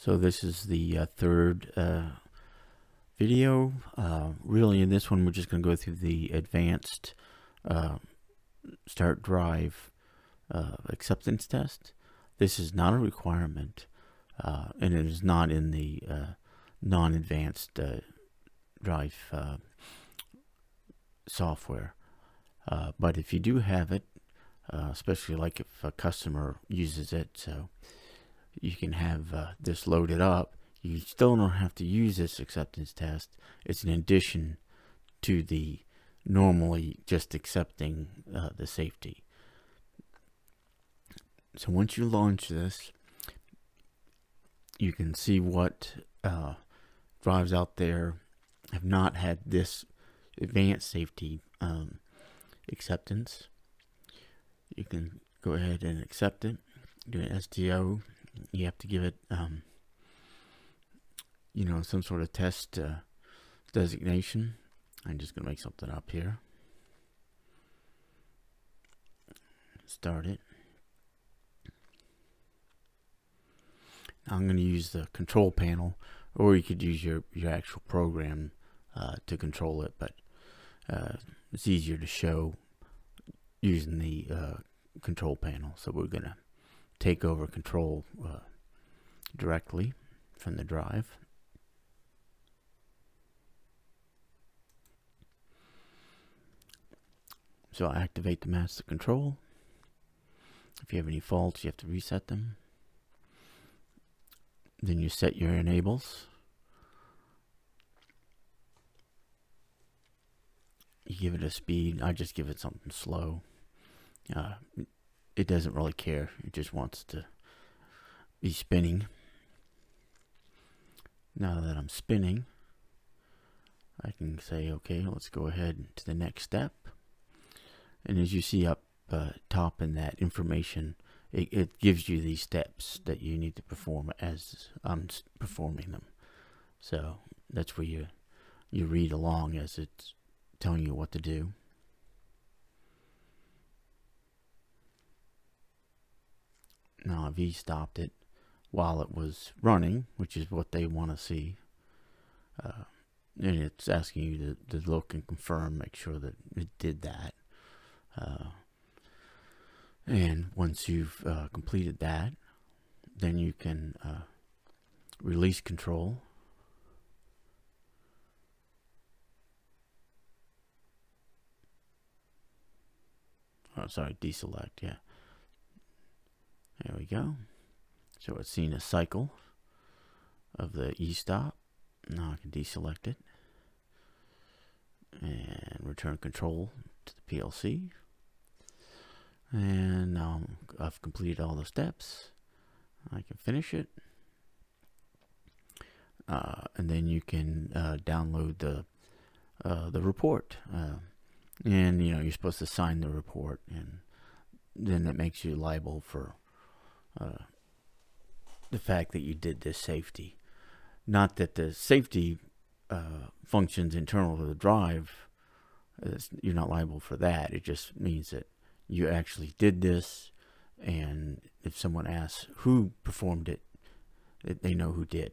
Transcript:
So this is the uh, third uh, video. Uh, really in this one we're just going to go through the advanced uh, Startdrive uh, acceptance test. This is not a requirement uh, and it is not in the non-advanced drive software. but if you do have it, especially like if a customer uses it, so you can have uh, this loaded up. You still don't have to use this acceptance test. It's an addition to the normally just accepting uh, the safety. So once you launch this, you can see what uh, drives out there have not had this advanced safety um, acceptance. You can go ahead and accept it, do an STO, you have to give it, um, you know, some sort of test uh, designation. I'm just going to make something up here. Start it. I'm going to use the control panel, or you could use your, your actual program uh, to control it, but uh, it's easier to show using the uh, control panel. So we're going to take over control uh, directly from the drive. So I activate the master control. If you have any faults, you have to reset them. Then you set your enables. You give it a speed. I just give it something slow. Uh, it doesn't really care. It just wants to be spinning. Now that I'm spinning, I can say, okay, let's go ahead to the next step. And as you see up uh, top in that information, it, it, gives you these steps that you need to perform as I'm performing them. So that's where you you read along as it's telling you what to do. Now V stopped it while it was running, which is what they want to see. Uh, and it's asking you to, to, look and confirm, make sure that it did that. Uh, and once you've uh, completed that, then you can uh, release control. Oh, sorry, deselect, yeah. There we go. So it's seen a cycle of the e-stop. Now I can deselect it and return control to the PLC. And now I've completed all the steps. I can finish it. Uh, and then you can uh, download the uh, the report. Uh, and you know you're supposed to sign the report, and then that makes you liable for uh, the fact that you did this safety. Not that the safety uh, functions internal to the drive, you're not liable for that. It just means that you actually did this, and if someone asks who performed it, they know who did.